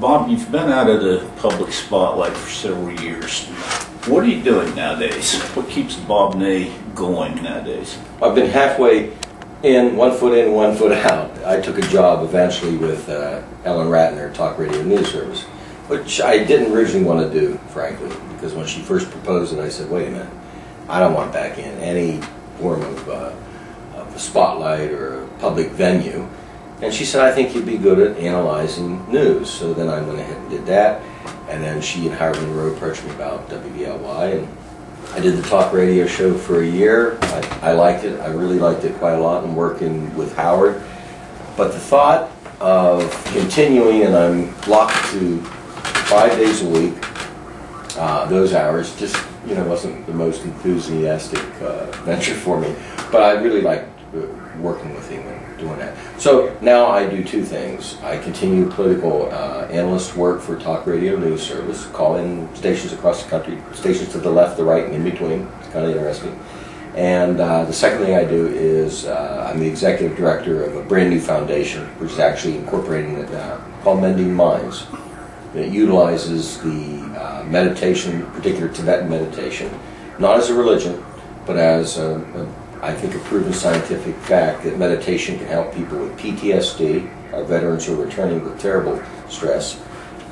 Bob, you've been out of the public spotlight for several years. What are you doing nowadays? What keeps Bob Ney going nowadays? I've been halfway in, one foot in, one foot out. I took a job eventually with uh, Ellen Ratner, Talk Radio News Service, which I didn't originally want to do, frankly, because when she first proposed it, I said, wait a minute, I don't want back in any form of, uh, of a spotlight or a public venue. And she said, I think you'd be good at analyzing news. So then I went ahead and did that. And then she and Howard Monroe approached me about WVLY. And I did the talk radio show for a year. I, I liked it. I really liked it quite a lot and working with Howard. But the thought of continuing, and I'm locked to five days a week, uh, those hours, just, you know, wasn't the most enthusiastic uh, venture for me. But I really liked uh, working with him doing that. So now I do two things. I continue political uh, analyst work for Talk Radio News Service, call in stations across the country, stations to the left, the right, and in between. It's kind of interesting. And uh, the second thing I do is uh, I'm the executive director of a brand new foundation, which is actually incorporating it now, called Mending Minds. It utilizes the uh, meditation, particular Tibetan meditation, not as a religion, but as a, a I think, a proven scientific fact that meditation can help people with PTSD, our veterans who are returning with terrible stress,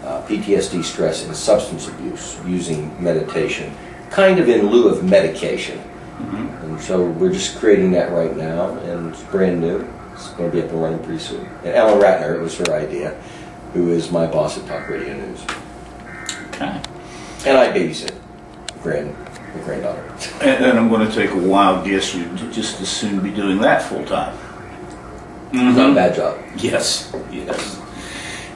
uh, PTSD, stress, and substance abuse using meditation, kind of in lieu of medication. Mm-hmm. And so we're just creating that right now, and it's brand new. It's going to be up and running pretty soon. And Ellen Ratner, it was her idea, who is my boss at Talk Radio News. Okay. And I babysit grand granddaughter. And, and I'm going to take a wild guess you'd just as soon be doing that full time. It's not a bad job. Yes, yes.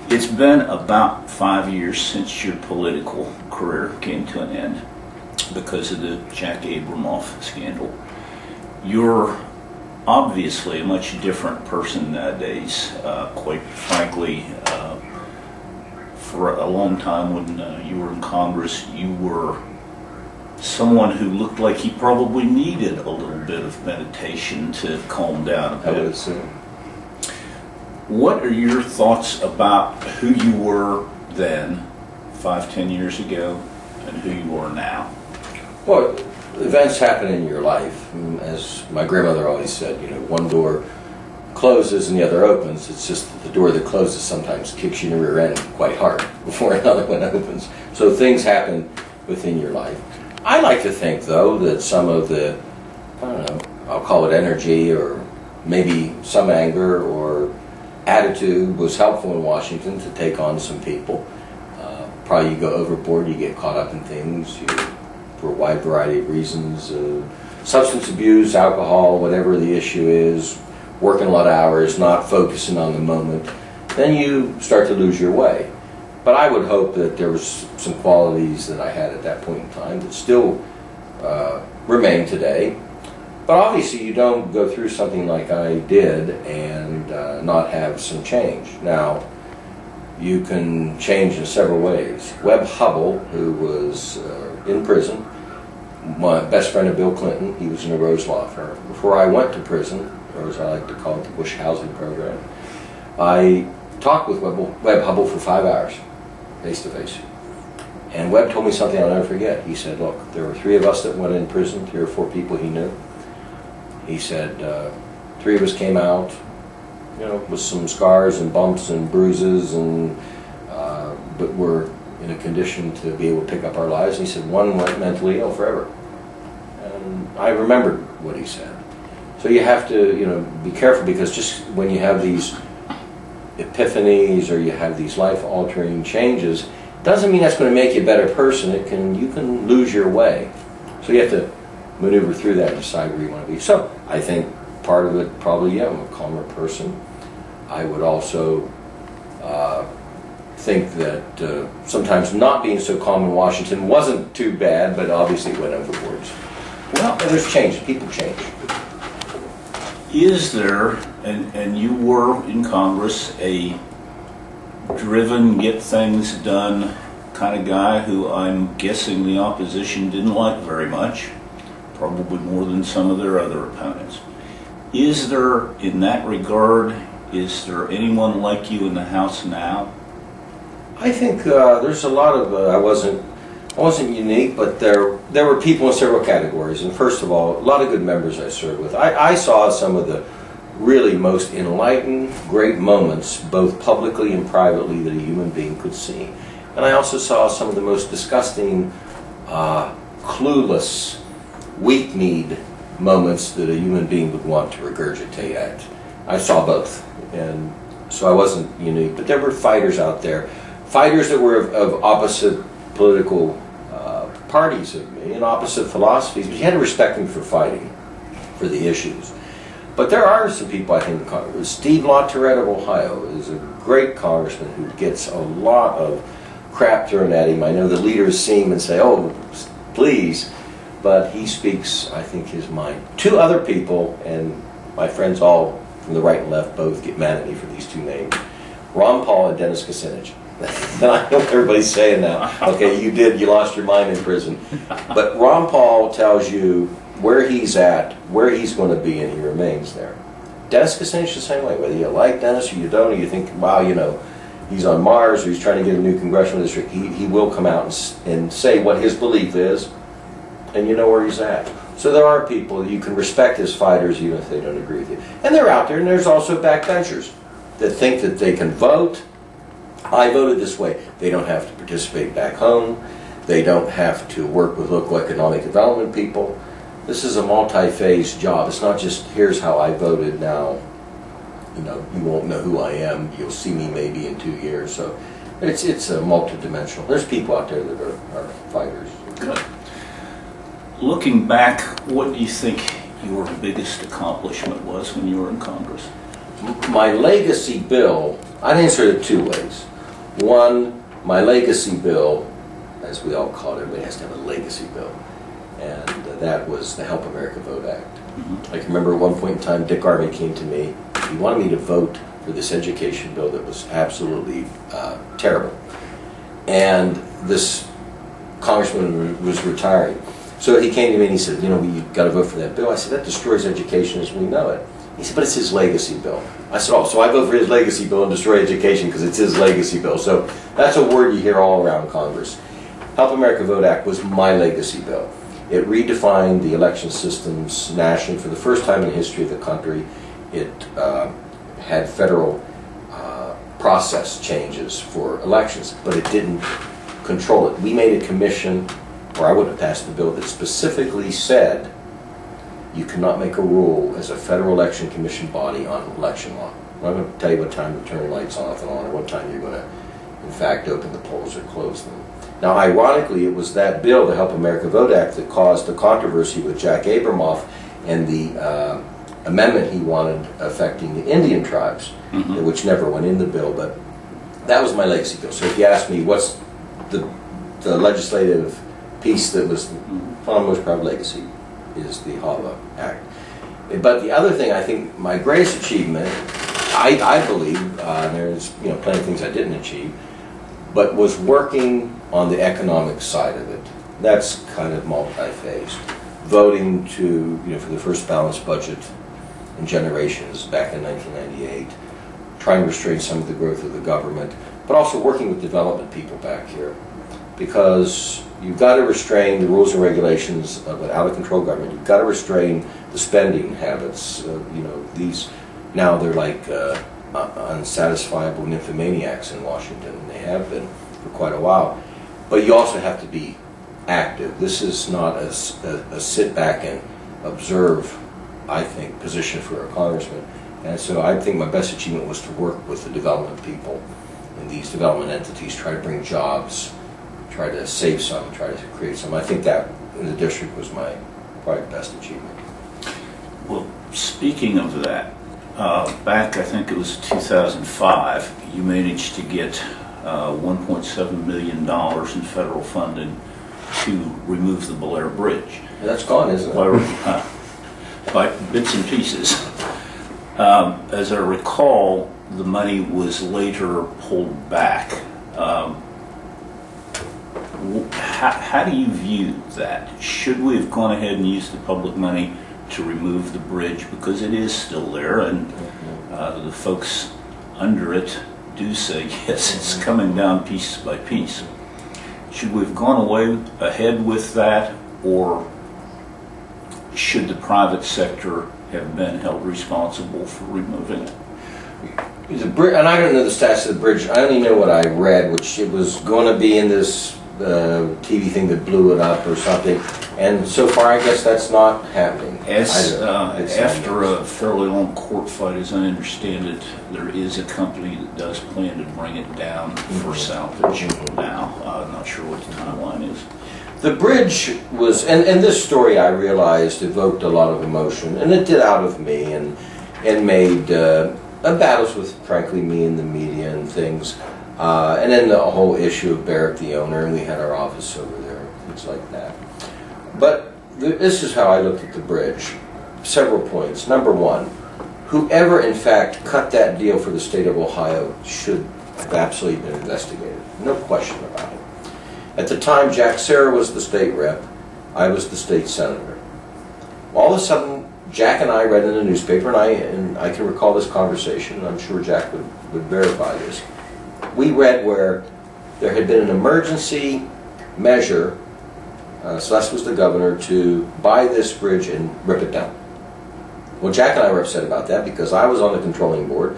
It's been about five years since your political career came to an end because of the Jack Abramoff scandal. You're obviously a much different person nowadays. Uh, quite frankly, uh, for a long time when uh, you were in Congress, you were someone who looked like he probably needed a little bit of meditation to calm down a I would bit. assume. What are your thoughts about who you were then, five, ten years ago, and who you are now? Well, events happen in your life. As my grandmother always said, you know, one door closes and the other opens. It's just that the door that closes sometimes kicks you in the rear end quite hard before another one opens. So things happen within your life. I like to think, though, that some of the, I don't know, I'll call it energy or maybe some anger or attitude was helpful in Washington to take on some people. Uh, probably you go overboard, you get caught up in things you, for a wide variety of reasons. Uh, substance abuse, alcohol, whatever the issue is, working a lot of hours, not focusing on the moment, then you start to lose your way. But I would hope that there was some qualities that I had at that point in time that still uh, remain today. But obviously, you don't go through something like I did and uh, not have some change. Now, you can change in several ways. Webb Hubbell, who was uh, in prison, my best friend of Bill Clinton, he was in a Rose Law firm. Before I went to prison, or as I like to call it, the Bush Housing Program, I talked with Webb, Webb Hubbell for five hours face to face. And Webb told me something I'll never forget. He said, look, there were three of us that went in prison, three or four people he knew. He said, uh, three of us came out, you know, with some scars and bumps and bruises, and uh, but were in a condition to be able to pick up our lives. And he said, one went mentally ill forever. And I remembered what he said. So you have to, you know, be careful because just when you have these epiphanies or you have these life-altering changes, doesn't mean that's going to make you a better person. It can you can lose your way. So you have to maneuver through that and decide where you want to be. So I think part of it probably yeah, I'm a calmer person. I would also uh, think that uh, sometimes not being so calm in Washington wasn't too bad, but obviously it went overboard. Well, there's change. People change. Is there, and, and you were in Congress, a driven, get things done kind of guy who I'm guessing the opposition didn't like very much, probably more than some of their other opponents. Is there, in that regard, is there anyone like you in the House now? I think uh, there's a lot of uh, I wasn't I wasn't unique, but there there were people in several categories. And first of all, a lot of good members I served with. I, I saw some of the really most enlightened, great moments, both publicly and privately, that a human being could see. And I also saw some of the most disgusting, uh, clueless, weak-kneed moments that a human being would want to regurgitate at. I saw both, and so I wasn't unique. But there were fighters out there, fighters that were of, of opposite political uh, parties and opposite philosophies. But you had to respect them for fighting for the issues. But there are some people I think in Congress. Steve LaTourette of Ohio is a great congressman who gets a lot of crap thrown at him. I know the leaders see him and say, "Oh, please," but he speaks, I think, his mind. Two other people, and my friends all from the right and left both get mad at me for these two names: Ron Paul and Dennis Kucinich. I know everybody's saying that. Okay, you did, you lost your mind in prison. But Ron Paul tells you where he's at, where he's going to be, and he remains there. Dennis Kucinich the same way. Whether you like Dennis or you don't, or you think, wow, you know, he's on Mars or he's trying to get a new congressional district, he, he will come out and, and say what his belief is, and you know where he's at. So there are people you can respect as fighters even if they don't agree with you. And they're out there, and there's also backbenchers that think that they can vote. I voted this way. They don't have to participate back home. They don't have to work with local economic development people. This is a multi-phase job. It's not just here's how I voted now. You know, you won't know who I am. You'll see me maybe in two years. So it's it's a multidimensional. There's people out there that are, are fighters. Good. Looking back, what do you think your biggest accomplishment was when you were in Congress? My legacy bill, I'd answer it two ways. One, my legacy bill, as we all call it, everybody has to have a legacy bill. And that was the Help America Vote Act. I can remember at one point in time, Dick Armey came to me. He wanted me to vote for this education bill that was absolutely uh, terrible. And this congressman was retiring. So he came to me and he said, you know, you've got to vote for that bill. I said, that destroys education as we know it. He said, but it's his legacy bill. I said, oh, so I vote for his legacy bill and destroy education because it's his legacy bill. So that's a word you hear all around Congress. Help America Vote Act was my legacy bill. It redefined the election systems nationally for the first time in the history of the country. It uh, had federal uh, process changes for elections, but it didn't control it. We made a commission, or I would have passed the bill that specifically said you cannot make a rule as a federal election commission body on election law. I'm not going to tell you what time to turn lights off and on, or what time you're going to, in fact, open the polls or close them. Now, ironically, it was that bill, the Help America Vote Act, that caused the controversy with Jack Abramoff and the uh, amendment he wanted affecting the Indian tribes, Mhm. which never went in the bill. But that was my legacy bill. So if you ask me what's the, the legislative piece that was my most proud legacy, is the HAVA Act. But the other thing, I think, my greatest achievement, I, I believe, uh, there's you know plenty of things I didn't achieve, but was working on the economic side of it. That's kind of multi-phased. Voting to, you know, for the first balanced budget in generations back in 1998, trying to restrain some of the growth of the government, but also working with development people back here. Because you've got to restrain the rules and regulations of an out-of-control government. You've got to restrain the spending habits. Uh, you know, these now they're like uh, unsatisfiable nymphomaniacs in Washington, and they have been for quite a while. But you also have to be active. This is not a a sit back and observe, I think, position for a congressman. And so I think my best achievement was to work with the development people in these development entities, try to bring jobs, try to save some, try to create some. I think that in the district was my probably best achievement. Well, speaking of that, uh, back, I think it was 2005, you managed to get uh, $1.7 million in federal funding to remove the Blair Bridge. That's gone, isn't by, it? uh, by bits and pieces. Um, as I recall, the money was later pulled back. Um, how, how do you view that? Should we have gone ahead and used the public money to remove the bridge because it is still there and uh, the folks under it do say, yes, it's coming down piece by piece. Should we have gone away ahead with that, or should the private sector have been held responsible for removing it? The bri- and I don't know the status of the bridge. I only know what I read, which it was going to be in this uh, TV thing that blew it up or something. And so far, I guess that's not happening. As, uh, after a fairly long court fight, as I understand it, there is a company that does plan to bring it down for salvage now. Uh, I'm not sure what the timeline is. The bridge was, and, and this story I realized evoked a lot of emotion, and it did out of me, and and made uh, uh, battles with, frankly, me and the media and things, uh, and then the whole issue of Barrett, the owner, and we had our office over there, things like that. But th- this is how I looked at the bridge. Several points. Number one, whoever in fact cut that deal for the state of Ohio should have absolutely been investigated. No question about it. At the time, Jack Cera was the state rep, I was the state senator. All of a sudden, Jack and I read in the newspaper, and I, and I can recall this conversation, and I'm sure Jack would, would verify this. We read where there had been an emergency measure, uh, Celeste was the governor, to buy this bridge and rip it down. Well, Jack and I were upset about that because I was on the controlling board.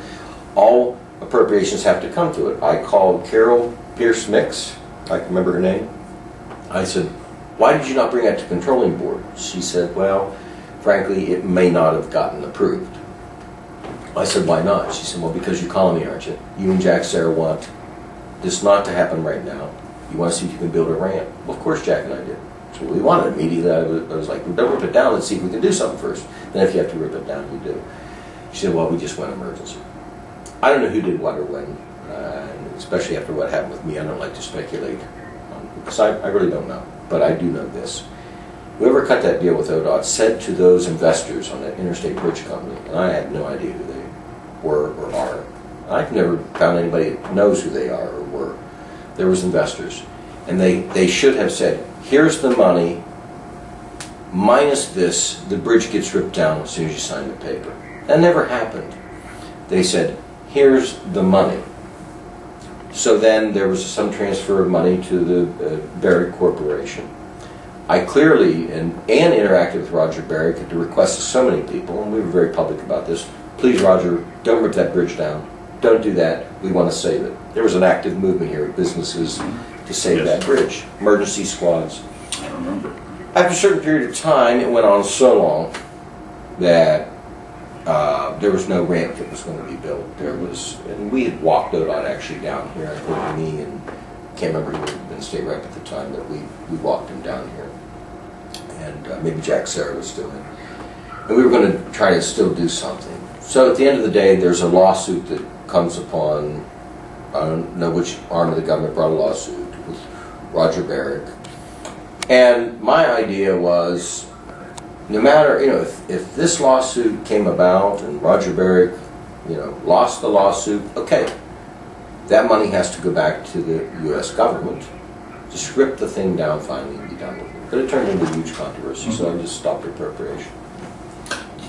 All appropriations have to come to it. I called Carol Pierce Mix, I can remember her name. I said, why did you not bring that to controlling board? She said, well, frankly, it may not have gotten approved. I said, why not? She said, well, because you're calling me, aren't you? You and Jack Cera want this not to happen right now. You want to see if you can build a ramp. Well, of course, Jack and I did. So we wanted immediately. I was, I was like, well, don't rip it down. Let's see if we can do something first. Then if you have to rip it down, you do. She said, well, we just went emergency. I don't know who did what or when, uh, especially after what happened with me. I don't like to speculate because I, I really don't know. But I do know this. Whoever cut that deal with ODOT said to those investors on that interstate bridge company, and I have no idea who they were or are. I've never found anybody that knows who they are or were. There was investors, and they, they should have said, here's the money, minus this, the bridge gets ripped down as soon as you sign the paper. That never happened. They said, here's the money. So then there was some transfer of money to the uh, Corporation. I clearly and, and interacted with Roger Barry at the request of so many people, and we were very public about this. Please, Roger, don't rip that bridge down. Don't do that. We want to save it. There was an active movement here of businesses to save Yes. that bridge. Emergency squads. I remember. After a certain period of time, it went on so long that uh, there was no ramp that was going to be built. There was, and we had walked ODOT actually down here. I think me and can't remember who had been state rep at the time, but we we walked him down here, and uh, maybe Jack Cera was doing. And we were going to try to still do something. So at the end of the day, there's a lawsuit that comes upon. I don't know which arm of the government brought a lawsuit with Roger Barrick. And my idea was, no matter, you know, if, if this lawsuit came about and Roger Barrick, you know, lost the lawsuit, okay, that money has to go back to the US government. Just rip the thing down finally and be done with it. But it turned into a huge controversy, so I just stopped appropriation.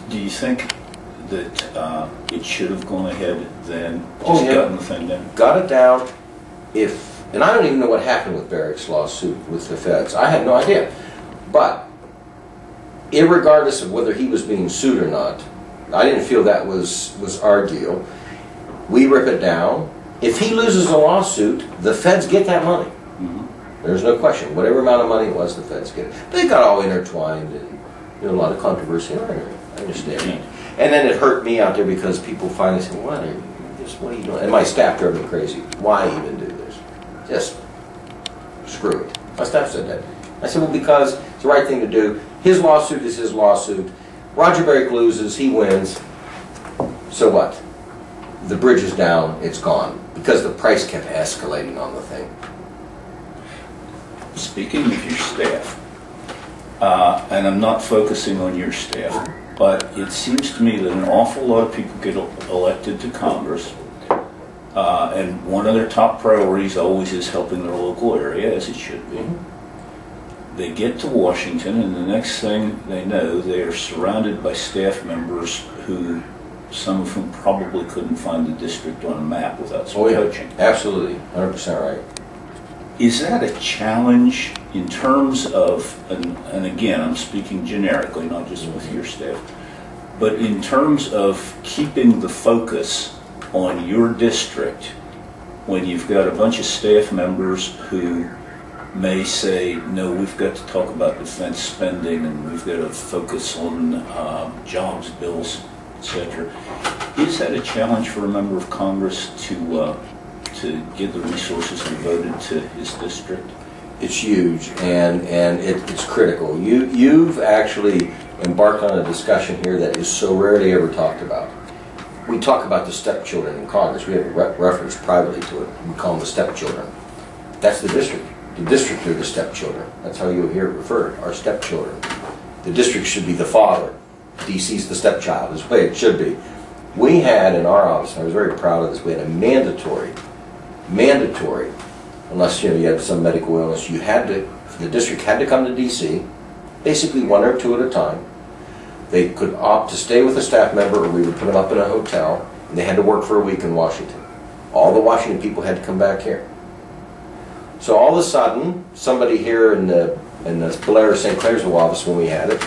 Do you think that uh, it should have gone ahead then, Oh, just yeah. gotten the thing done? Got it down, if, and I don't even know what happened with Barrick's lawsuit with the feds. I have no idea. But, irregardless of whether he was being sued or not, I didn't feel that was, was our deal. We rip it down. If he loses a lawsuit, the feds get that money. There's no question. Whatever amount of money it was, the feds get it. They got all intertwined and, you know, a lot of controversy. I understand. And then it hurt me out there because people finally said, what are you, just, what are you doing? And my staff drove me crazy. Why even do this? Just screw it. My staff said that. I said, well, because it's the right thing to do. His lawsuit is his lawsuit. Roger Barrick loses, he wins. So what? The bridge is down, it's gone. Because the price kept escalating on the thing. Speaking of your staff, uh, and I'm not focusing on your staff, but it seems to me that an awful lot of people get elected to Congress, uh, and one of their top priorities always is helping their local area, as it should be. They get to Washington, and the next thing they know, they are surrounded by staff members who some of whom probably couldn't find the district on a map without some Oh, yeah. coaching. Absolutely, 100% right. Is that a challenge in terms of, and, and again, I'm speaking generically, not just with your staff, but in terms of keeping the focus on your district when you've got a bunch of staff members who may say, no, we've got to talk about defense spending and we've got to focus on um, jobs, bills, etc. Is that a challenge for a member of Congress to, uh, to give the resources devoted to his district? It's huge and, and it, it's critical. You, you've actually embarked on a discussion here that is so rarely ever talked about. We talk about the stepchildren in Congress. We have a re- reference privately to it. We call them the stepchildren. That's the district. The district are the stepchildren. That's how you hear it referred, our stepchildren. The district should be the father. DC's the stepchild, is the way it should be. We had in our office, and I was very proud of this, we had a mandatory, mandatory, unless, you know, you had some medical illness, you had to, the district had to come to DC, basically one or two at a time. They could opt to stay with a staff member, or we would put them up in a hotel, and they had to work for a week in Washington. All the Washington people had to come back here. So all of a sudden, somebody here in the, in the Polaris St. Clair's office when we had it,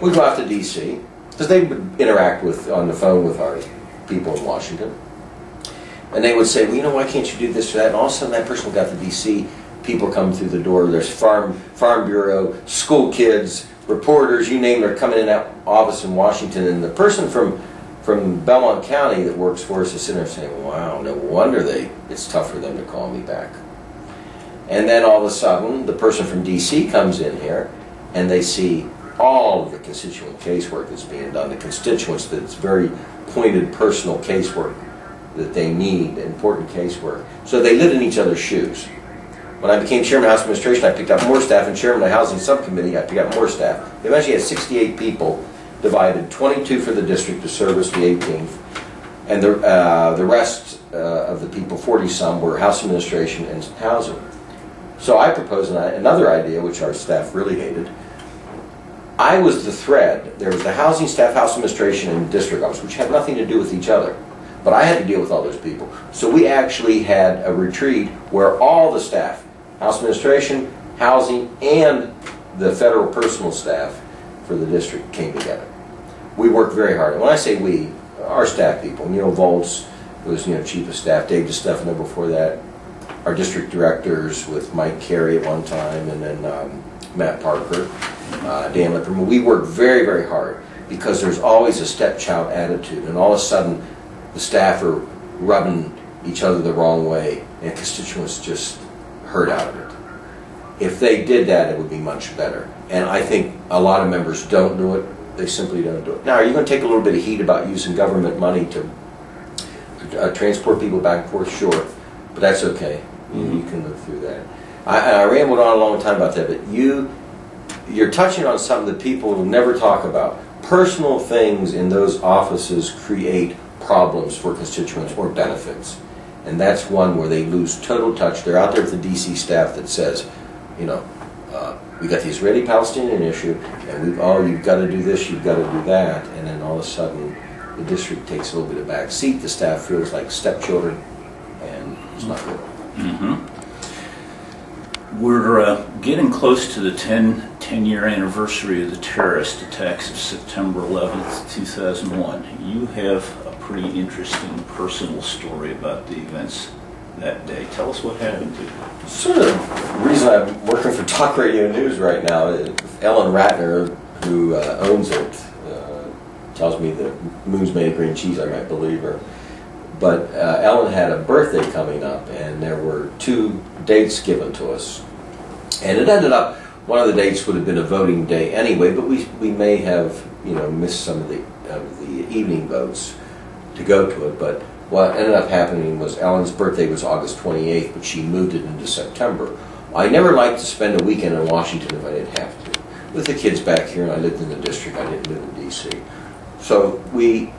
would go out to DC, because they would interact with, on the phone with our people in Washington. And they would say, well, you know, why can't you do this or that? And all of a sudden, that person got to DC, people come through the door, there's farm, farm bureau, school kids, reporters, you name it, are coming in that office in Washington, and the person from, from Belmont County that works for us is sitting there saying, wow, no wonder they, it's tough for them to call me back. And then all of a sudden, the person from DC comes in here, and they see all of the constituent casework that's being done, the constituents, that's very pointed personal casework that they need, important casework. So they live in each other's shoes. When I became chairman of House Administration, I picked up more staff, and chairman of the Housing Subcommittee, I picked up more staff. We eventually had 68 people, divided 22 for the district to service the 18th, and the, uh, the rest uh, of the people, 40-some, were House Administration and Housing. So I proposed an- another idea, which our staff really hated. I was the thread. There was the housing staff, house administration, and district office, which had nothing to do with each other. But I had to deal with all those people. So we actually had a retreat where all the staff, house administration, housing, and the federal personal staff for the district came together. We worked very hard. And when I say we, our staff people, you Neil Volz was, you know, chief of staff, Dave DeStefano before that, our district directors with Mike Carey at one time, and then um, Matt Parker, uh, Dan Lipperman. We worked very, very hard because there's always a stepchild attitude, and all of a sudden, the staff are rubbing each other the wrong way, and constituents just hurt out of it. If they did that, it would be much better. And I think a lot of members don't do it. They simply don't do it. Now, are you going to take a little bit of heat about using government money to uh, transport people back and forth? Sure, but that's okay. You, you can live through that. I, I rambled on a long time about that, but you, you're touching on something that people will never talk about. Personal things in those offices create problems for constituents or benefits. And that's one where they lose total touch. They're out there with the DC staff that says, you know, uh, we got the Israeli-Palestinian issue, and we've oh, you've got to do this, you've got to do that, and then all of a sudden, the district takes a little bit of back seat. The staff feels like stepchildren, and it's not good. We're uh, getting close to the 10, 10 year anniversary of the terrorist attacks of September 11th, 2001. You have pretty interesting personal story about the events that day. Tell us what happened to you. Sort of the reason I'm working for Talk Radio News right now, is Ellen Ratner, who uh, owns it, uh, tells me that Moon's made of green cheese, I might believe her. But uh, Ellen had a birthday coming up, and there were two dates given to us. And it ended up, one of the dates would have been a voting day anyway, but we, we may have, you know, missed some of the, of the evening votes to go to it. But what ended up happening was Ellen's birthday was August 28th, but she moved it into September. I never liked to spend a weekend in Washington if I didn't have to. With the kids back here, and I lived in the district, I didn't live in D.C. So we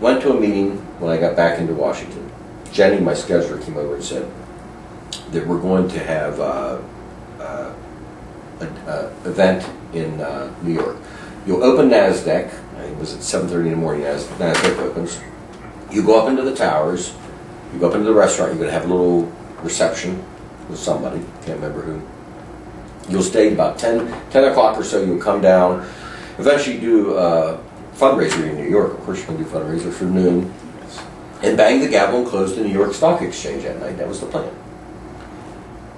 went to a meeting when I got back into Washington. Jenny, my scheduler, came over and said that we're going to have uh, uh, an event in uh, New York. You'll open NASDAQ, it was at 7.30 in the morning, Nas- NASDAQ opens. You go up into the towers, you go up into the restaurant, you're gonna have a little reception with somebody, can't remember who. You'll stay about 10, 10 o'clock or so, you'll come down. Eventually you do a fundraiser in New York, of course you're gonna do fundraiser for noon. And bang the gavel and close the New York Stock Exchange that night, that was the plan.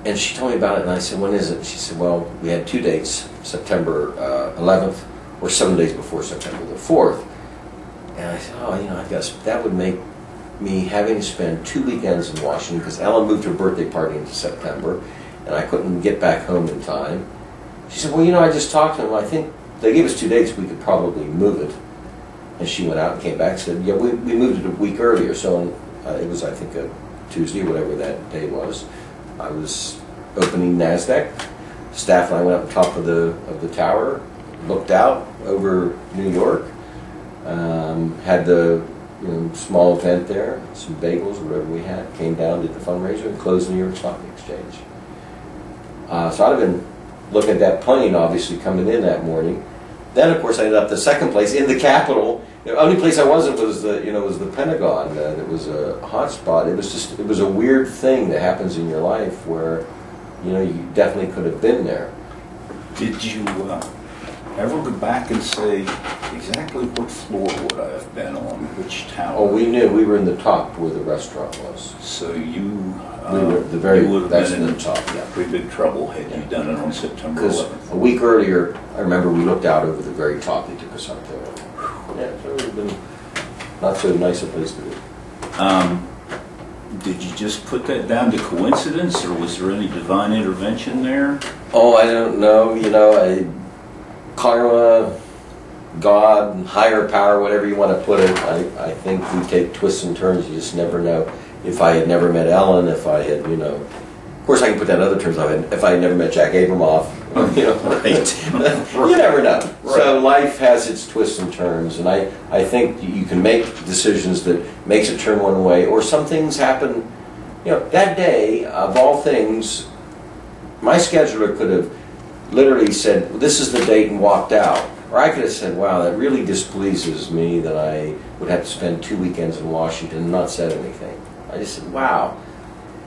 And she told me about it, and I said, when is it? She said, well, we had two dates, September uh, 11th, or seven days before September the 4th. And I said, oh, you know, I guess that would make me having to spend two weekends in Washington, because Ellen moved her birthday party into September, and I couldn't get back home in time. She said, well, you know, I just talked to them, I think they gave us two dates, we could probably move it. And she went out and came back and said, yeah, we, we moved it a week earlier, so uh, it was, I think, a Tuesday, or whatever that day was. I was opening NASDAQ. Staff and I went up top of the, of the tower, looked out over New York, um, had the you know, small event there, some bagels, whatever we had, came down, did the fundraiser, and closed the New York Stock Exchange. Uh, so I'd have been looking at that plane, obviously, coming in that morning. Then, of course, I ended up the second place in the Capitol. The only place I wasn't was the, you know, was the Pentagon. Uh, it was a hot spot. It was just, it was a weird thing that happens in your life where, you know, you definitely could have been there. Did you uh, ever go back and say exactly what floor would I have been on, which tower? Oh, we knew we were in the top where the restaurant was. So you, uh, We were the very- you would have that's been in in the top, yeah. pretty big trouble had you Yeah. done it on September Because 11th. a week earlier, I remember we looked out over the very top. They took us up there. Yeah, so it would have been not so nice a place to be. Um, did you just put that down to coincidence, or was there any divine intervention there? Oh, I don't know. You know, I, karma, God, higher power, whatever you want to put it. I, I think we take twists and turns. You just never know. If I had never met Ellen, if I had, you know, of course I can put that in other terms. I had, if I had never met Jack Abramoff, you know, right. you never know. So life has its twists and turns, and I, I think you can make decisions that makes it turn one way, or some things happen. You know, that day of all things, my scheduler could have literally said, "This is the date," and walked out. Or I could have said, "Wow, that really displeases me that I would have to spend two weekends in Washington and not said anything." I just said, "Wow,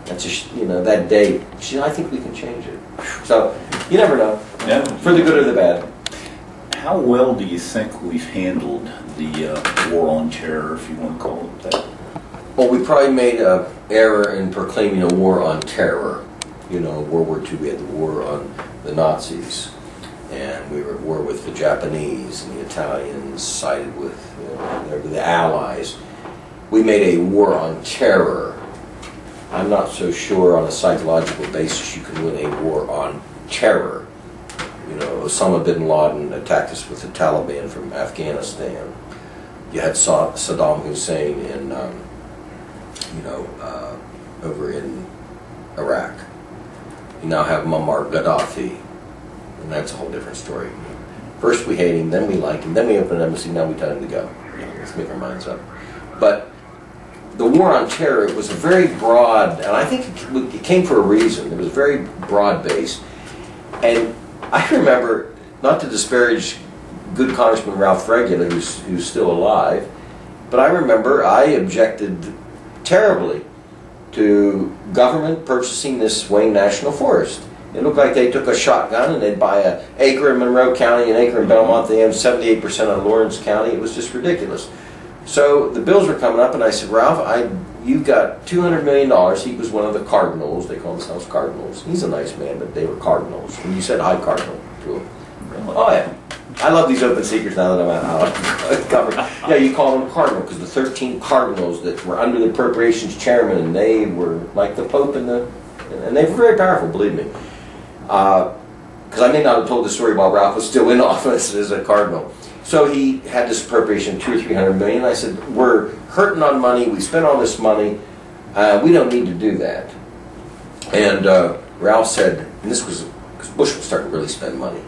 that's just you know that date." She, I think we can change it. So you never know, Yeah. for the good or the bad. How well do you think we've handled the uh, war on terror, if you want to call it that? Well, we probably made a error in proclaiming a war on terror. You know, World War II, we had the war on the Nazis, and we were at war with the Japanese and the Italians, sided with the Allies. We made a war on terror. I'm not so sure on a psychological basis you can win a war on terror. You know, Osama bin Laden attacked us with the Taliban from Afghanistan. You had Saddam Hussein in um, you know, uh, over in Iraq. You now have Muammar Gaddafi, and that's a whole different story. First we hate him, then we like him, then we open an embassy, now we tell him to go. You know, let's make our minds up. But the war on terror was a very broad, and I think it, came for a reason. It was a very broad based. And I remember, not to disparage good Congressman Ralph Regula, who's, who's still alive, but I remember I objected terribly to government purchasing this Wayne National Forest. It looked like they took a shotgun and they'd buy an acre in Monroe County, an acre in mm-hmm. Belmont. They owned 78% of Lawrence County. It was just ridiculous. So the bills were coming up, and I said, Ralph, I you've got $200 million. He was one of the Cardinals. They call themselves Cardinals. He's a nice man, but they were Cardinals. And you said hi, Cardinal, to him. Oh, yeah. I love these open secrets now that I'm out of cover. Yeah, you call them Cardinal because the 13 Cardinals that were under the appropriations chairman, and they were like the Pope and the, and they were very powerful, believe me. Because I may not have told the story while Ralph was still in office as a Cardinal. So he had this appropriation, two or three hundred million. I said, we're hurting on money. We spent all this money. Uh, we don't need to do that. And uh, Ralph said, and this was because Bush was starting to really spend money.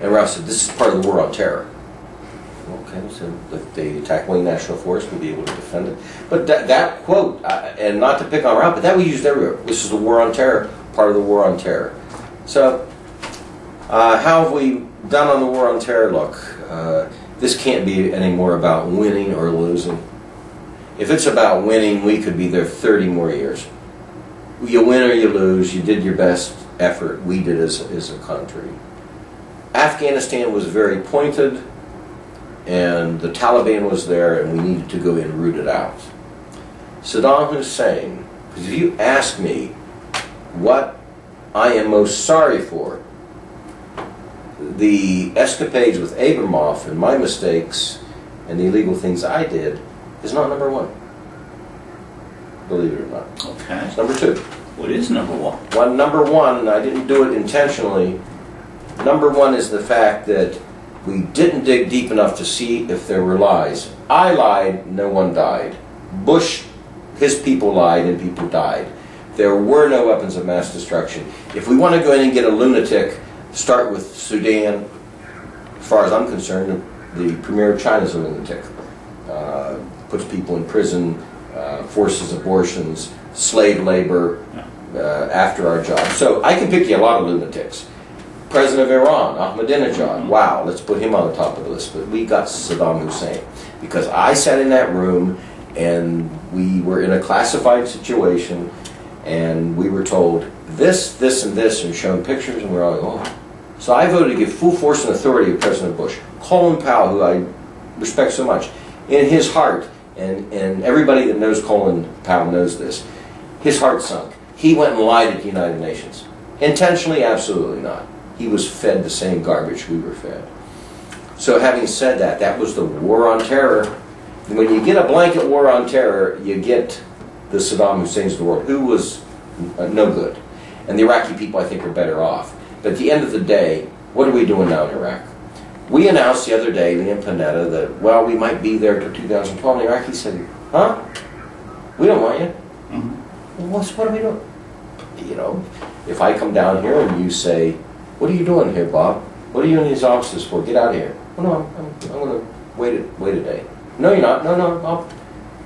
And Ralph said, this is part of the war on terror. Okay, so if they attack Wayne National Forest, we'll be able to defend it. But that, that quote, uh, and not to pick on Ralph, but that we used everywhere. This is the war on terror, part of the war on terror. So, uh, how have we done on the war on terror? Look, uh, this can't be any more about winning or losing. If it's about winning, we could be there 30 more years. You win or you lose, you did your best effort, we did as, as a country. Afghanistan was very pointed, and the Taliban was there, and we needed to go in and root it out. Saddam Hussein, because if you ask me what I am most sorry for, the escapades with Abramoff and my mistakes and the illegal things I did is not number one. Believe it or not. Okay. It's number two. What is number one? One number one, I didn't do it intentionally. Number one is the fact that we didn't dig deep enough to see if there were lies. I lied, no one died. Bush, his people lied, and people died. There were no weapons of mass destruction. If we want to go in and get a lunatic, start with Sudan. As far as I'm concerned, the premier of China is a lunatic. Uh, puts people in prison, uh, forces abortions, slave labor, uh, after our job. So I can pick you a lot of lunatics. President of Iran, Ahmadinejad, wow, let's put him on the top of the list. But we got Saddam Hussein because I sat in that room and we were in a classified situation and we were told this, this, and this, and shown pictures, and we're all like, oh. So I voted to give full force and authority to President Bush. Colin Powell, who I respect so much, in his heart, and, and everybody that knows Colin Powell knows this, his heart sunk. He went and lied at the United Nations. Intentionally, absolutely not. He was fed the same garbage we were fed. So having said that, that was the war on terror. When you get a blanket war on terror, you get the Saddam Husseins of the world, who was uh, no good. And the Iraqi people, I think, are better off. But at the end of the day, what are we doing now in Iraq? We announced the other day, Leon Panetta, that, well, we might be there till 2012. And the Iraqis said, huh? We don't want you. Mhm. What's, what are we doing? You know, if I come down here and you say, what are you doing here, Bob? What are you in these offices for? Get out of here. Well, no, I'm, I'm, I'm going to wait a, wait a day. No, you're not. No, no, I'll,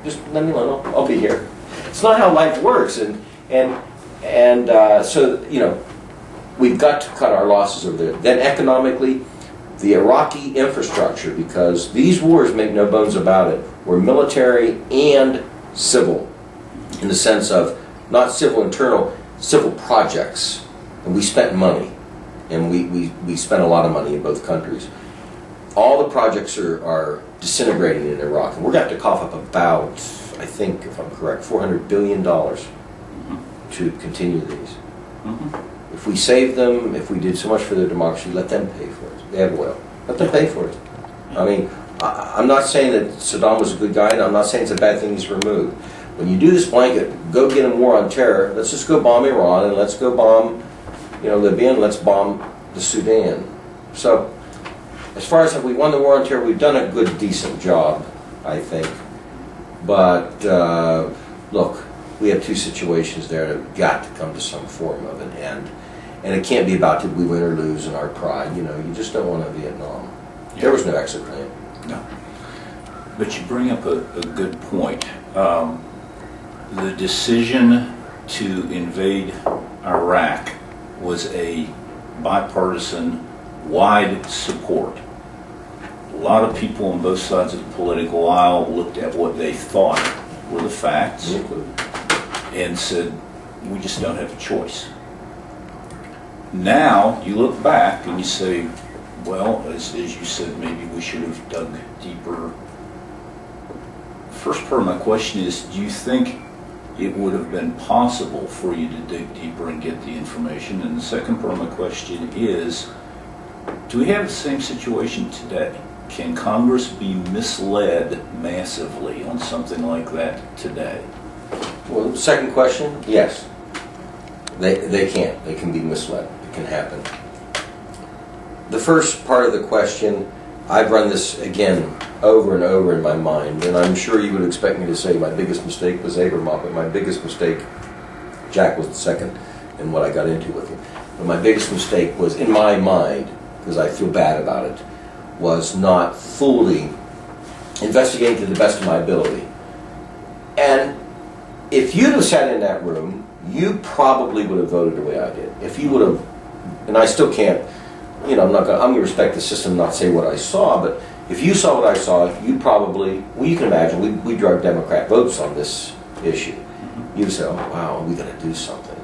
just let me alone. I'll, I'll be here. It's not how life works. And, and, and uh, so, you know, we've got to cut our losses over there. Then economically, the Iraqi infrastructure, because these wars, make no bones about it, were military and civil, in the sense of not civil internal, civil projects. And we spent money, and we, we, we spent a lot of money in both countries. All the projects are, are disintegrating in Iraq, and we're going to have to cough up about, I think, if I'm correct, $400 billion to continue these. Mhm. If we saved them, if we did so much for their democracy, let them pay for it. They have oil. Let them pay for it. I mean, I, I'm not saying that Saddam was a good guy, and I'm not saying it's a bad thing he's removed. When you do this blanket, go get a war on terror. Let's just go bomb Iran, and let's go bomb, you know, Libya, let's bomb the Sudan. So, as far as have we won the war on terror, we've done a good, decent job, I think. But uh, look, we have two situations there that have got to come to some form of an end. And it can't be about did we win or lose in our pride. You know, you just don't want a Vietnam. There was no exit plan. No. But you bring up a, a good point. Um, the decision to invade Iraq was a bipartisan, wide support. A lot of people on both sides of the political aisle looked at what they thought were the facts and said, we just don't have a choice. Now, you look back and you say, well, as, as you said, maybe we should have dug deeper. First part of my question is, do you think it would have been possible for you to dig deeper and get the information? And the second part of my question is, do we have the same situation today? Can Congress be misled massively on something like that today? Well, second question, yes. They, they can. They can be misled. It can happen. The first part of the question, I've run this again over and over in my mind, and I'm sure you would expect me to say my biggest mistake was Abramoff, but my biggest mistake, Jack was the second in what I got into with him. But my biggest mistake was, in my mind, because I feel bad about it, was not fully investigating to the best of my ability. And if you'd have sat in that room, you probably would have voted the way I did. If you would have, and I still can't, you know, I'm not gonna, I'm gonna respect the system, not say what I saw, but If you saw what I saw, you probably, well, you can imagine, we, we drug Democrat votes on this issue. You say, oh, wow, we gotta do something.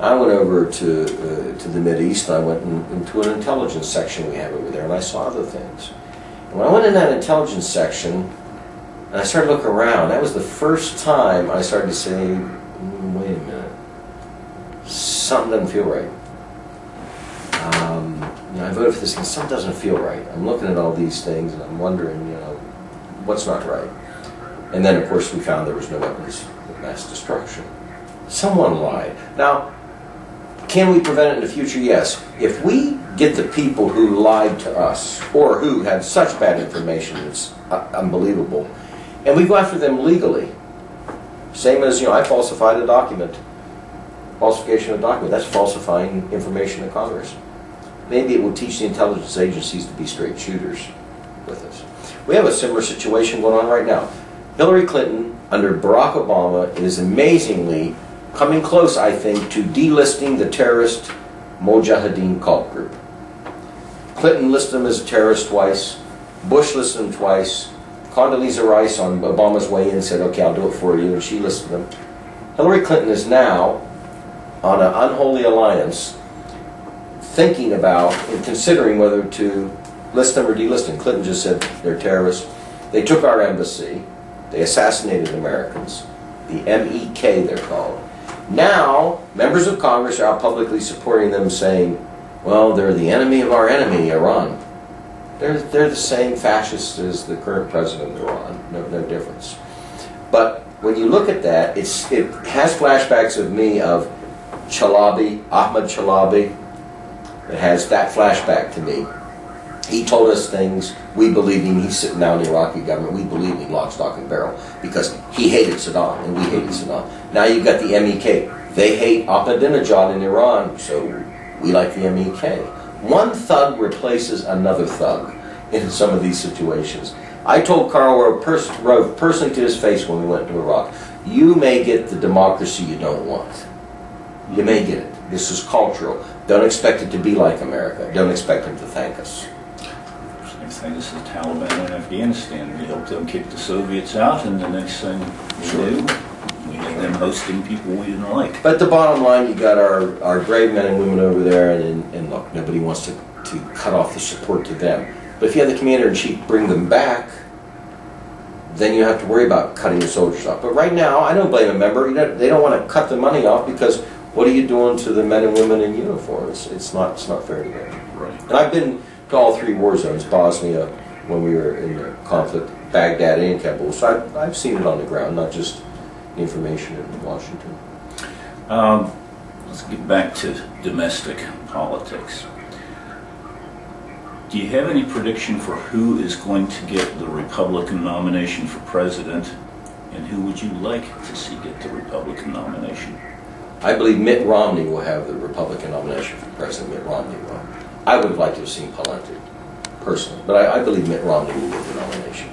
I went over to, uh, to the Mideast, and I went in- into an intelligence section we have over there, and I saw other things. And when I went in that intelligence section, and I started looking around, that was the first time I started to say, "Mm, wait a minute, something doesn't feel right. You know, I voted for this, and something doesn't feel right. I'm looking at all these things, and I'm wondering, you know, what's not right. And then, of course, we found there was no weapons of mass destruction. Someone lied. Now, can we prevent it in the future? Yes. If we get the people who lied to us, or who had such bad information, it's unbelievable, and we go after them legally, same as, you know, I falsified a document. Falsification of a document, that's falsifying information to Congress. Maybe it will teach the intelligence agencies to be straight shooters with us. We have a similar situation going on right now. Hillary Clinton, under Barack Obama, is amazingly coming close, I think, to delisting the terrorist Mojahedin cult group. Clinton listed them as a terrorist twice. Bush listed them twice. Condoleezza Rice on Obama's way in said, okay, I'll do it for you, and she listed them. Hillary Clinton is now on an unholy alliance thinking about and considering whether to list them or delist them. Clinton just said they're terrorists. They took our embassy. They assassinated Americans. The MEK, they're called. Now, members of Congress are out publicly supporting them, saying, well, they're the enemy of our enemy, Iran. They're, they're the same fascists as the current president of Iran, no, no difference. But when you look at that, it's, it has flashbacks of me of Chalabi, Ahmad Chalabi. It has that flashback to me. He told us things, we believed him, he's sitting down in the Iraqi government, we believed him lock, stock, and barrel, because he hated Saddam, and we hated Saddam. Now you've got the MEK. They hate Ahmadinejad in Iran, so we like the MEK. One thug replaces another thug in some of these situations. I told Karl Rove, pers- Rove personally to his face when we went to Iraq, you may get the democracy you don't want. You may get it. This is cultural. Don't expect it to be like America. Don't expect them to thank us. Same thing as the Taliban in Afghanistan. We helped them kick the Soviets out, and the next thing we Sure. knew, we had them hosting people we didn't like. But the bottom line, you got our, our brave men and women over there, and, and look, nobody wants to, to cut off the support to them. But if you have the commander in chief bring them back, then you have to worry about cutting the soldiers off. But right now, I don't blame a member. You know, they don't want to cut the money off because what are you doing to the men and women in uniform? It's, it's not it's not fair to them. Right. And I've been to all three war zones: Bosnia when we were in the conflict, Baghdad, and Kabul. So I've, I've seen it on the ground, not just information in Washington. Um, let's get back to domestic politics. Do you have any prediction for who is going to get the Republican nomination for president, and who would you like to see get the Republican nomination? I believe Mitt Romney will have the Republican nomination for president. Mitt Romney will. I would have liked to have seen Pawlenty, personally, but I, I believe Mitt Romney will get the nomination.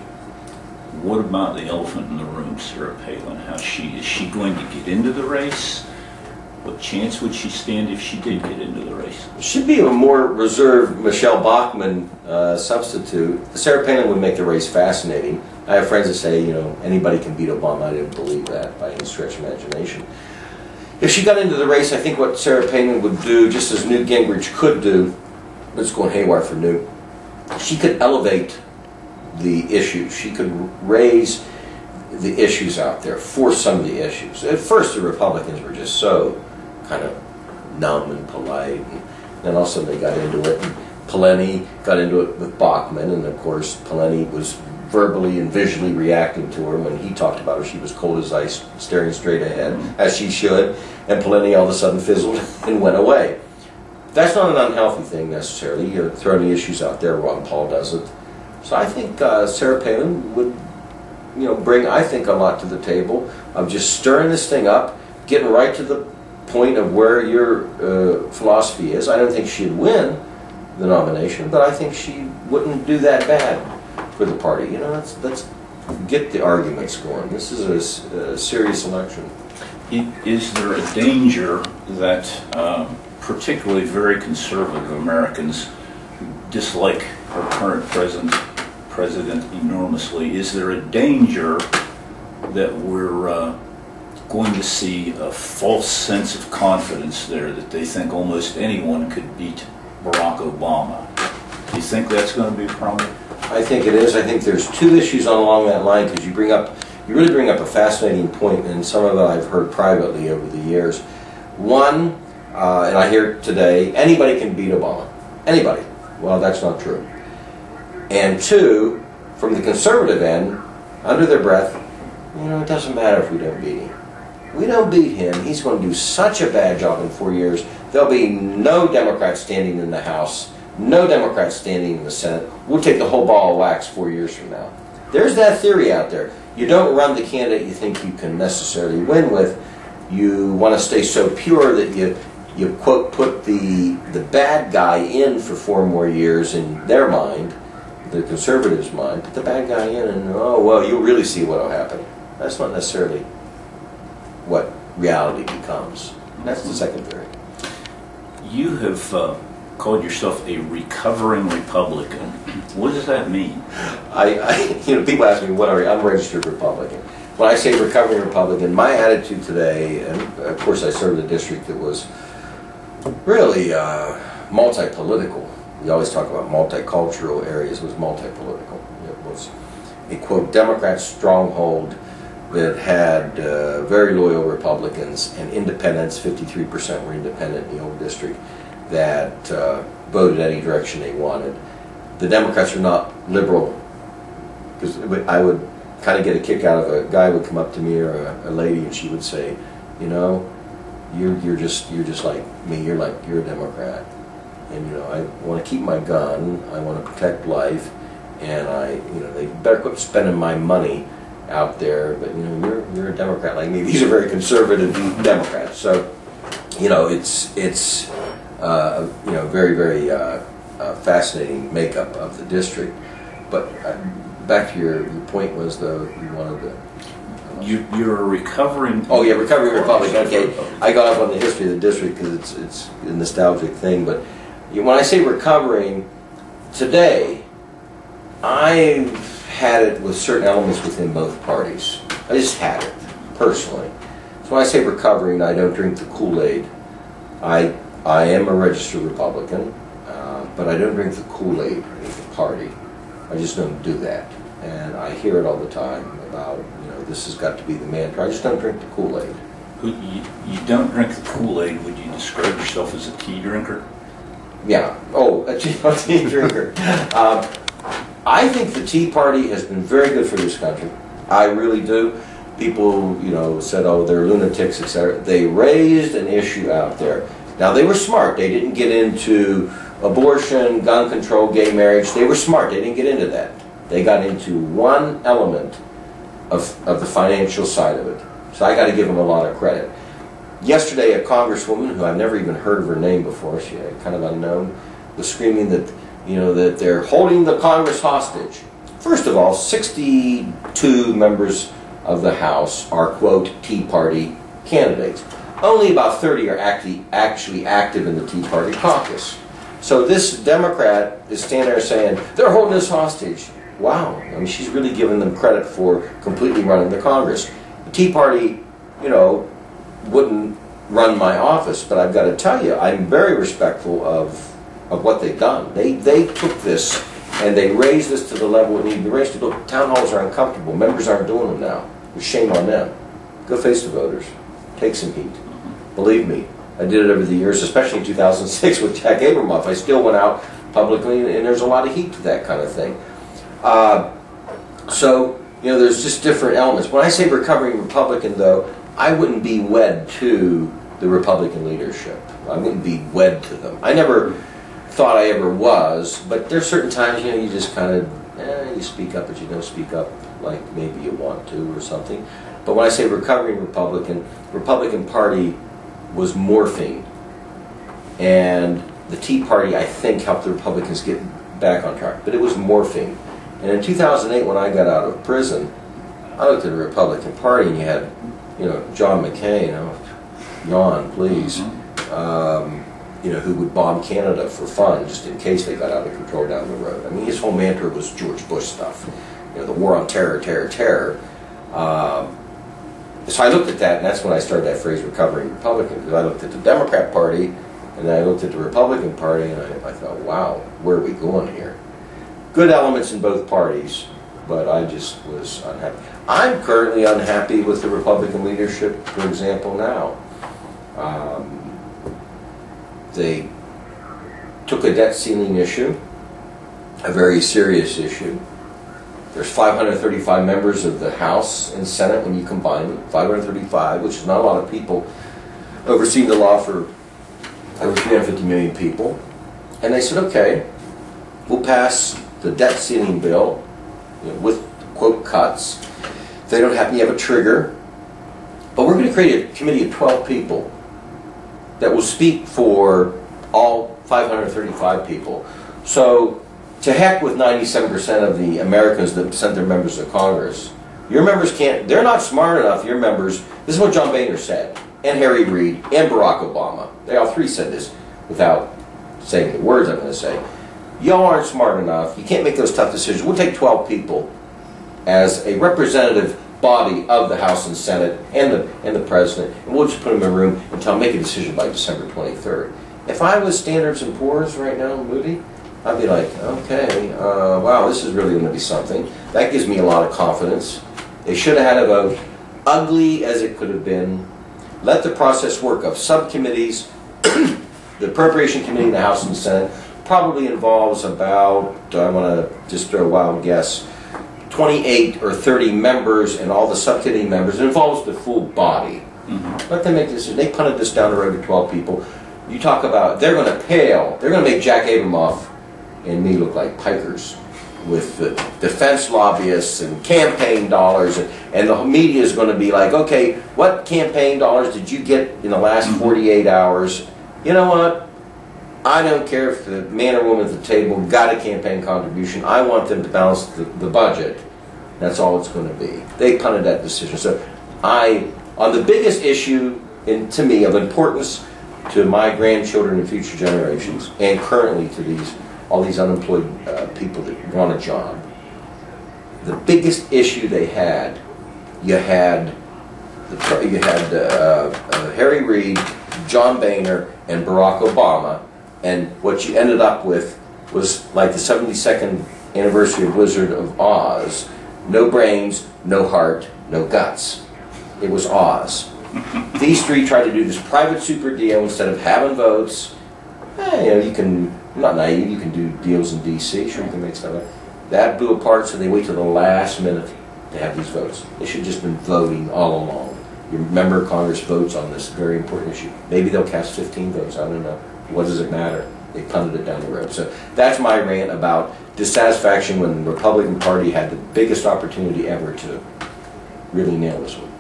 What about the elephant in the room, Sarah Palin? How she is she going to get into the race? What chance would she stand if she did get into the race? She'd be a more reserved Michelle Bachmann uh, substitute. Sarah Palin would make the race fascinating. I have friends that say, you know, anybody can beat Obama. I didn't believe that by any stretch of imagination. If she got into the race, I think what Sarah Palin would do, just as Newt Gingrich could do, let's go haywire for Newt, she could elevate the issues. She could raise the issues out there, force some of the issues. At first, the Republicans were just so kind of numb and polite, and then all of a sudden they got into it. And Pawlenty got into it with Bachmann, and of course, Pawlenty was verbally and visually reacting to her when he talked about her. She was cold as ice, staring straight ahead, as she should, and Pawlenty all of a sudden fizzled and went away. That's not an unhealthy thing necessarily. You throw the issues out there. Ron Paul does it. So I think uh, Sarah Palin would, you know, bring I think a lot to the table of just stirring this thing up, getting right to the point of where your uh, philosophy is. I don't think she'd win the nomination, but I think she wouldn't do that bad for the party. You know, let's let's get the arguments going. This is a serious election. Is there a danger that um, particularly very conservative Americans dislike our current president, president enormously. Is there a danger that we're uh, going to see a false sense of confidence there that they think almost anyone could beat Barack Obama? Do you think that's going to be a problem? I think it is. I think there's two issues on along that line because you bring up, you really bring up a fascinating point, and some of it I've heard privately over the years. One, uh, and I hear today, anybody can beat Obama. Anybody. Well, that's not true. And two, from the conservative end, under their breath, you know, it doesn't matter if we don't beat him. We don't beat him. He's going to do such a bad job in four years. There'll be no Democrats standing in the House, no Democrats standing in the Senate. We'll take the whole ball of wax four years from now. There's that theory out there. You don't run the candidate you think you can necessarily win with. You want to stay so pure that you you quote put the the bad guy in for four more years in their mind, the conservatives' mind, put the bad guy in, and oh well, you'll really see what'll happen. That's not necessarily what reality becomes. That's the second theory. You have uh, called yourself a recovering Republican. What does that mean? I, I you know, people ask me what are? I'm a registered Republican. When I say recovering Republican, my attitude today, and of course I served a district that was really uh, multi-political. We always talk about multicultural areas. It was multi-political. It was a quote Democrat stronghold that had uh, very loyal Republicans and independents. 53% were independent in the old district that uh, voted any direction they wanted. The Democrats were not liberal because I would kind of get a kick out of a guy would come up to me or a, a lady and she would say, you know, you're you're just you're just like me. You're like you're a Democrat, and you know I want to keep my gun. I want to protect life, and I you know they better quit spending my money out there. But you know you're you're a Democrat like me. These are very conservative Democrats. So you know it's it's uh, you know very very uh, uh, fascinating makeup of the district. But uh, back to your, your point was though you wanted to. You, you're a recovering. Oh yeah, recovering Republican. Okay, I got up on the history of the district because it's it's a nostalgic thing. But you- when I say recovering, today, I've had it with certain elements within both parties. I just had it personally. So when I say recovering, I don't drink the Kool Aid. I I am a registered Republican, uh, but I don't drink the Kool Aid of the party. I just don't do that, and I hear it all the time about you know this has got to be the mantra. I just don't drink the Kool Aid. You, you don't drink the Kool-Aid. Would you describe yourself as a tea drinker? Yeah. Oh, a tea, a tea drinker. Um, I think the Tea Party has been very good for this country. I really do. People, you know, said, "Oh, they're lunatics," etc. They raised an issue out there. Now they were smart. They didn't get into abortion, gun control, gay marriage. They were smart. They didn't get into that. They got into one element of, of the financial side of it. So I got to give them a lot of credit. Yesterday, a congresswoman who I've never even heard of her name before, she uh, kind of unknown, was screaming that you know that they're holding the Congress hostage. First of all, 62 members of the House are quote Tea Party candidates. Only about 30 are actually actually active in the Tea Party caucus. So this Democrat is standing there saying they're holding us hostage. Wow, I mean she's really giving them credit for completely running the Congress. The Tea Party, you know, wouldn't run my office, but I've got to tell you, I'm very respectful of of what they've done. They they took this and they raised this to the level it needed to be raised to. Look, town halls are uncomfortable. Members aren't doing them now. Shame on them. Go face the voters. Take some heat. Believe me, I did it over the years, especially in 2006 with Jack Abramoff. I still went out publicly, and there's a lot of heat to that kind of thing. Uh, so, you know, there's just different elements. When I say recovering Republican, though, I wouldn't be wed to the Republican leadership. I wouldn't be wed to them. I never thought I ever was, but there's certain times, you know, you just kind of, eh, you speak up, but you don't speak up like maybe you want to or something. But when I say recovering Republican, Republican Party was morphing, and the Tea Party, I think, helped the Republicans get back on track. But it was morphing. And in 2008, when I got out of prison, I looked at the Republican Party, and you had, you know, John McCain. Oh, yawn, please. Um, you know, who would bomb Canada for fun, just in case they got out of control down the road. I mean, his whole mantra was George Bush stuff, you know, the war on terror, terror, terror. Um, so I looked at that, and that's when I started that phrase "recovering Republican," because I looked at the Democrat Party, and then I looked at the Republican Party, and I, I thought, "Wow, where are we going here?" Good elements in both parties, but I just was unhappy. I'm currently unhappy with the Republican leadership, for example, now. Um, they took a debt ceiling issue, a very serious issue. There's 535 members of the House and Senate when you combine them, 535, which is not a lot of people overseeing the law for over 350 million people. And they said, okay, we'll pass the debt ceiling bill you know, with quote cuts. They don't happen to have a trigger, but we're going to create a committee of 12 people that will speak for all 535 people. So, to heck with 97% of the Americans that sent their members to Congress. Your members can't, they're not smart enough, your members. This is what John Boehner said, and Harry Reid, and Barack Obama. They all three said this without saying the words I'm going to say. Y'all aren't smart enough. You can't make those tough decisions. We'll take 12 people as a representative body of the House and Senate and the, and the President, and we'll just put them in a room and tell them make a decision by December 23rd. If I was Standards and Poor's right now, Moody, I'd be like, okay, uh, wow, this is really going to be something. That gives me a lot of confidence. They should have had a vote, ugly as it could have been. Let the process work of subcommittees. the Appropriation Committee in the House and Senate probably involves about, I want to just throw a wild guess, 28 or 30 members and all the subcommittee members. It involves the full body. Mhm. Let them make this. They punted this down the road to 12 people. You talk about they're going to pale. They're going to make Jack Abramoff and me look like pikers with the defense lobbyists and campaign dollars, and, and the media is going to be like, okay, what campaign dollars did you get in the last mm-hmm. 48 hours? You know what? I don't care if the man or woman at the table got a campaign contribution. I want them to balance the, the budget. That's all it's going to be. They punted that decision. So I, on the biggest issue, in, to me, of importance to my grandchildren and future generations, and currently to these all these unemployed uh, people that want a job, the biggest issue they had, you had the, you had uh, uh, Harry Reid, John Boehner, and Barack Obama, and what you ended up with was like the 72nd anniversary of Wizard of Oz. No brains, no heart, no guts. It was Oz. These three tried to do this private super deal instead of having votes. Eh, you know, you can, not naive, you can do deals in D.C., sure you can make stuff up. That blew apart, so they wait till the last minute to have these votes. They should have just been voting all along. Your member of Congress votes on this very important issue. Maybe they'll cast 15 votes, I don't know. What does it matter? They punted it down the road. So that's my rant about dissatisfaction when the Republican Party had the biggest opportunity ever to really nail this one.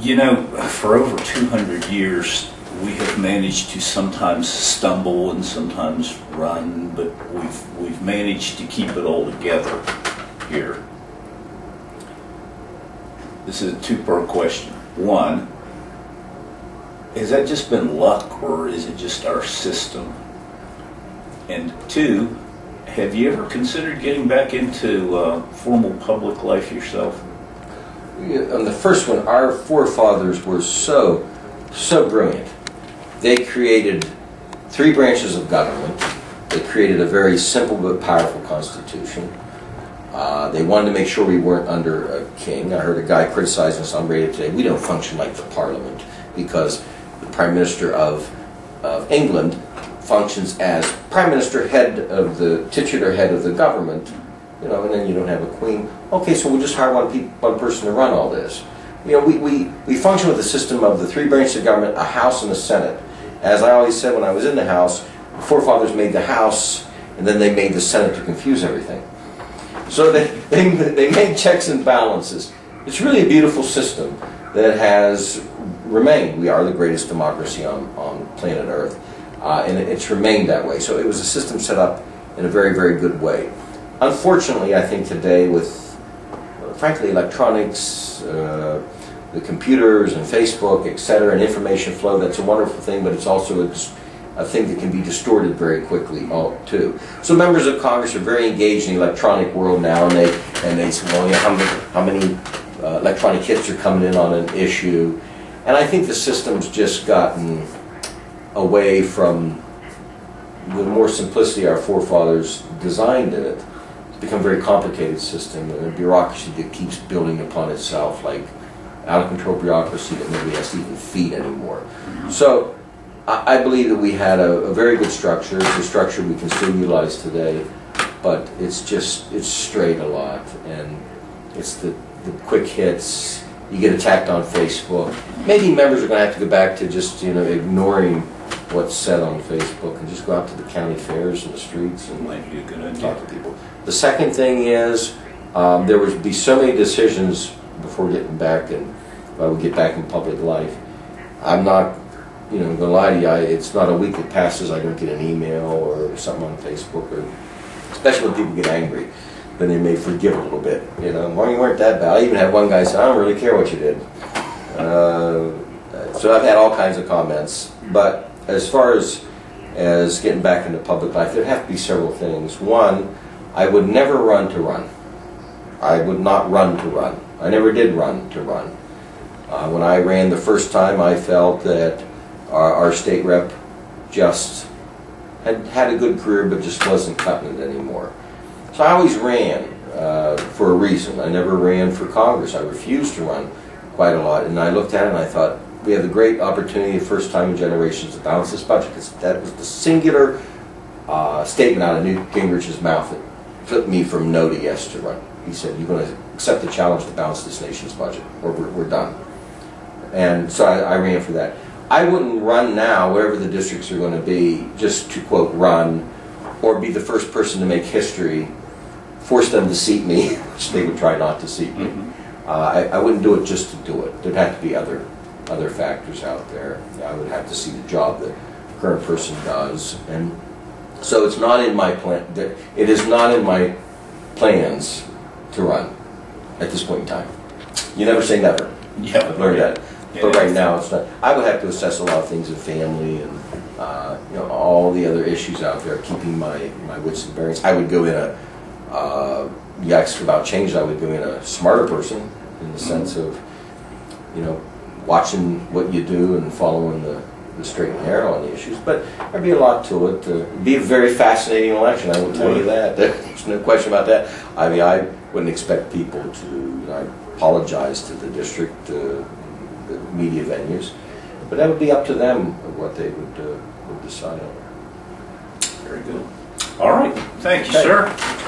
You know, for over 200 years, we have managed to sometimes stumble and sometimes run, but we've, we've managed to keep it all together here. This is a two-part question. One, has that just been luck or is it just our system? And two, have you ever considered getting back into uh, formal public life yourself? On the first one, our forefathers were so, so brilliant. They created three branches of government. They created a very simple but powerful constitution. Uh, they wanted to make sure we weren't under a king. I heard a guy criticizing us on radio today. We don't function like the parliament because the prime minister of, of England functions as prime minister, head of the titular head of the government. You know, and then you don't have a queen. Okay, so we'll just hire one, pe- one person to run all this. You know, we, we, we function with the system of the three branches of government, a House and a Senate. As I always said when I was in the House, the forefathers made the House, and then they made the Senate to confuse everything. So they, they, they made checks and balances. It's really a beautiful system that has remained. We are the greatest democracy on, on planet Earth, uh, and it's remained that way. So it was a system set up in a very, very good way. Unfortunately, I think today with, frankly, electronics, uh, the computers and Facebook, et cetera, and information flow, that's a wonderful thing, but it's also a, a thing that can be distorted very quickly, too. So members of Congress are very engaged in the electronic world now, and they, and they say, well, yeah, how many, how many uh, electronic hits are coming in on an issue? And I think the system's just gotten away from the more simplicity our forefathers designed it. It's become a very complicated system and a bureaucracy that keeps building upon itself, like out of control bureaucracy that nobody has to even feed anymore. So I, I believe that we had a, a very good structure. It's a structure we can still utilize today, but it's just it's strayed a lot and it's the, the quick hits. You get attacked on Facebook. Maybe members are going to have to go back to just you know ignoring what's said on Facebook and just go out to the county fairs and the streets and Might be a good talk to people. The second thing is, um, there would be so many decisions before getting back and, I would get back in public life. I'm not, you know, gonna lie to you, I, it's not a week that passes I don't get an email or something on Facebook or, especially when people get angry, then they may forgive a little bit, you know, well, you weren't that bad. I even had one guy say, I don't really care what you did. Uh, so I've had all kinds of comments, but as far as as getting back into public life, there'd have to be several things. One, I would never run to run. I would not run to run. I never did run to run. Uh, when I ran the first time, I felt that our, our state rep just had had a good career, but just wasn't cutting it anymore. So I always ran uh, for a reason. I never ran for Congress. I refused to run quite a lot, and I looked at it and I thought, we have a great opportunity, first time in generations, to balance this budget. 'Cause that was the singular uh, statement out of Newt Gingrich's mouth that flipped me from no to yes to run. He said, "You're going to accept the challenge to balance this nation's budget, or we're, we're done." And so I, I ran for that. I wouldn't run now, wherever the districts are going to be, just to quote run, or be the first person to make history, force them to seat me, which they would try not to seat me. Uh, I, I wouldn't do it just to do it. There'd have to be other other factors out there. I would have to see the job that the current person does, and so it's not in my plan. It is not in my plans to run at this point in time. You never say never. Yeah. I've learned that. But right now, it's not. I would have to assess a lot of things in family and uh, you know all the other issues out there, keeping my my wits and bearings. I would go in a. Uh, you asked about change. I would go in a smarter person in the sense of, you know, watching what you do and following the, the straight and narrow on the issues. But there'd be a lot to it. Uh, it'd be a very fascinating election. I will tell you that. There's no question about that. I mean, I wouldn't expect people to. You know, I apologize to the district, uh, media venues, but that would be up to them of what they would uh, would decide on. Very good. All right, thank you, Okay. sir.